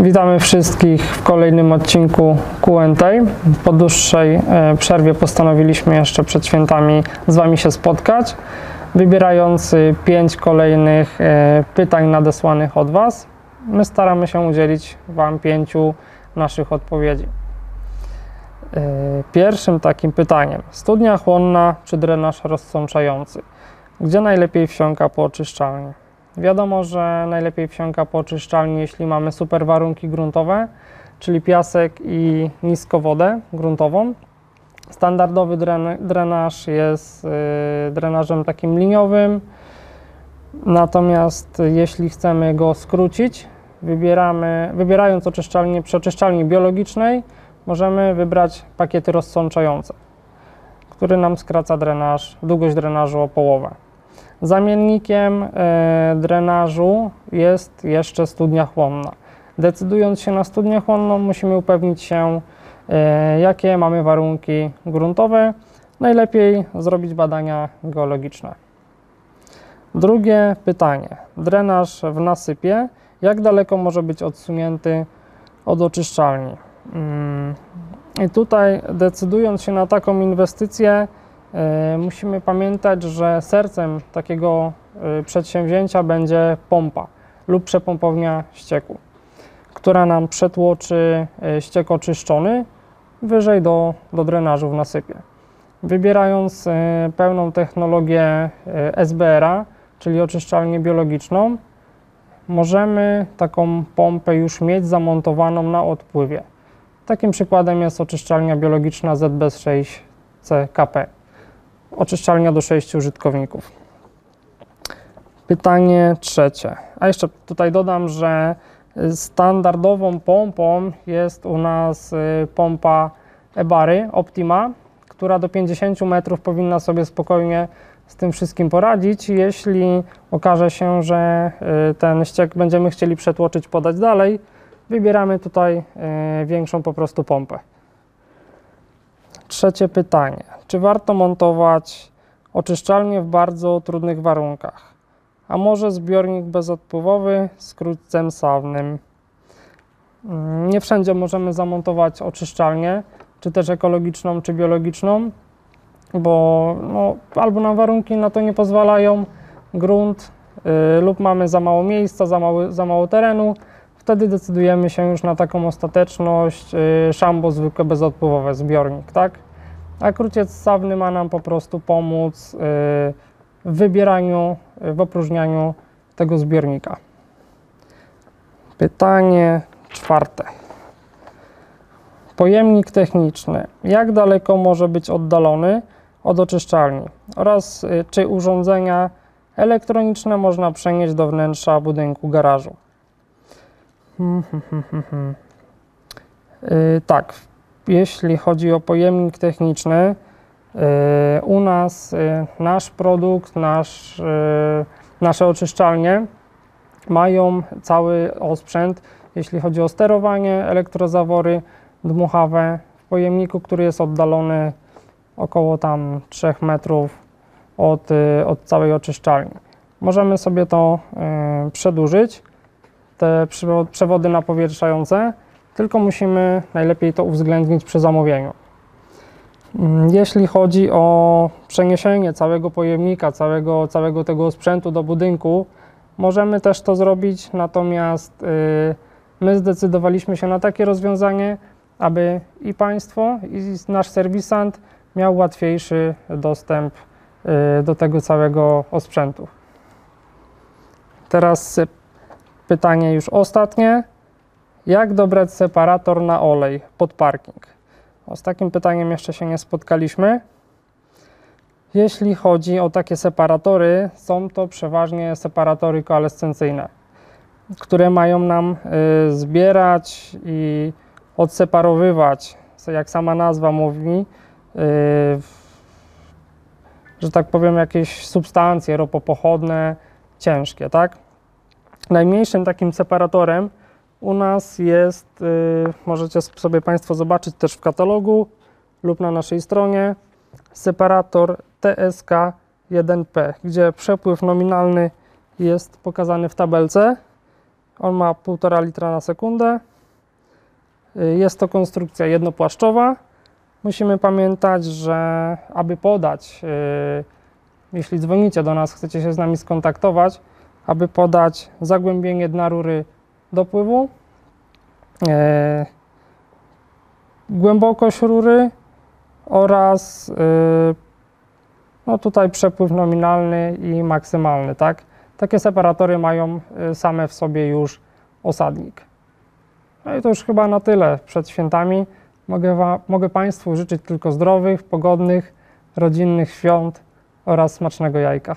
Witamy wszystkich w kolejnym odcinku Q&A. Po dłuższej e, przerwie postanowiliśmy jeszcze przed świętami z Wami się spotkać, wybierając y, pięć kolejnych e, pytań nadesłanych od Was. My staramy się udzielić Wam pięciu naszych odpowiedzi. E, Pierwszym takim pytaniem: studnia chłonna czy drenaż rozsączający? Gdzie najlepiej wsiąka po oczyszczalni? Wiadomo, że najlepiej wsiąka po oczyszczalni, jeśli mamy super warunki gruntowe, czyli piasek i niską wodę gruntową. Standardowy dren, drenaż jest y, drenażem takim liniowym, natomiast jeśli chcemy go skrócić, wybieramy, wybierając oczyszczalnię przy oczyszczalni biologicznej, możemy wybrać pakiety rozsączające, który nam skraca drenaż, długość drenażu o połowę. Zamiennikiem e, drenażu jest jeszcze studnia chłonna. Decydując się na studnię chłonną, musimy upewnić się, e, jakie mamy warunki gruntowe. Najlepiej zrobić badania geologiczne. Drugie pytanie. Drenaż w nasypie. Jak daleko może być odsunięty od oczyszczalni? Mm, I tutaj, decydując się na taką inwestycję, Musimy pamiętać, że sercem takiego e, przedsięwzięcia będzie pompa lub przepompownia ścieku, która nam przetłoczy e, ściek oczyszczony wyżej do, do drenażu w nasypie. Wybierając e, pełną technologię e, SBR-a, czyli oczyszczalnię biologiczną, możemy taką pompę już mieć zamontowaną na odpływie. Takim przykładem jest oczyszczalnia biologiczna ZB6CKP oczyszczalnia do 6 użytkowników. Pytanie trzecie. A jeszcze tutaj dodam, że standardową pompą jest u nas y, pompa Ebary Optima, która do 50 metrów powinna sobie spokojnie z tym wszystkim poradzić. Jeśli okaże się, że y, ten ściek będziemy chcieli przetłoczyć, podać dalej, wybieramy tutaj y, większą po prostu pompę. Trzecie pytanie. Czy warto montować oczyszczalnię w bardzo trudnych warunkach? A może zbiornik bezodpływowy z krótcem sawnym? Mm, Nie wszędzie możemy zamontować oczyszczalnię, czy też ekologiczną, czy biologiczną, bo no, albo nam warunki na to nie pozwalają, grunt, y, lub mamy za mało miejsca, za, mały, za mało terenu. Wtedy decydujemy się już na taką ostateczność, y, szambo zwykłe bezodpływowe, zbiornik, tak? A kruciec sawny ma nam po prostu pomóc y, w wybieraniu, y, w opróżnianiu tego zbiornika. Pytanie czwarte. Pojemnik techniczny. Jak daleko może być oddalony od oczyszczalni? Oraz czy urządzenia elektroniczne można przenieść do wnętrza budynku garażu? Y, tak, jeśli chodzi o pojemnik techniczny, y, u nas y, nasz produkt, nasz, nasze oczyszczalnie mają cały osprzęt, jeśli chodzi o sterowanie, elektrozawory dmuchawe w pojemniku, który jest oddalony około tam 3 metrów od, od całej oczyszczalni. Możemy sobie to przedłużyć, te przewo- przewody napowietrzające, tylko musimy najlepiej to uwzględnić przy zamówieniu. Mm, Jeśli chodzi o przeniesienie całego pojemnika, całego, całego tego sprzętu do budynku, możemy też to zrobić, natomiast y, my zdecydowaliśmy się na takie rozwiązanie, aby i Państwo, i nasz serwisant miał łatwiejszy dostęp y, do tego całego osprzętu. Teraz pytanie już ostatnie. Jak dobrać separator na olej pod parking? O, z takim pytaniem jeszcze się nie spotkaliśmy. Jeśli chodzi o takie separatory, są to przeważnie separatory koalescencyjne, które mają nam y, zbierać i odseparowywać, jak sama nazwa mówi, y, że tak powiem, jakieś substancje ropopochodne, ciężkie, tak? Najmniejszym takim separatorem u nas jest, y, możecie sobie Państwo zobaczyć też w katalogu lub na naszej stronie, separator TSK1P, gdzie przepływ nominalny jest pokazany w tabelce On ma 1,5 litra na sekundę. Y, Jest to konstrukcja jednopłaszczowa. Musimy pamiętać, że aby podać, y, jeśli dzwonicie do nas, chcecie się z nami skontaktować, aby podać zagłębienie dna rury dopływu, e, głębokość rury oraz y, no tutaj przepływ nominalny i maksymalny, tak? Takie separatory mają y, same w sobie już osadnik. No i to już chyba na tyle przed świętami. Mogę, mogę Państwu życzyć tylko zdrowych, pogodnych, rodzinnych świąt oraz smacznego jajka.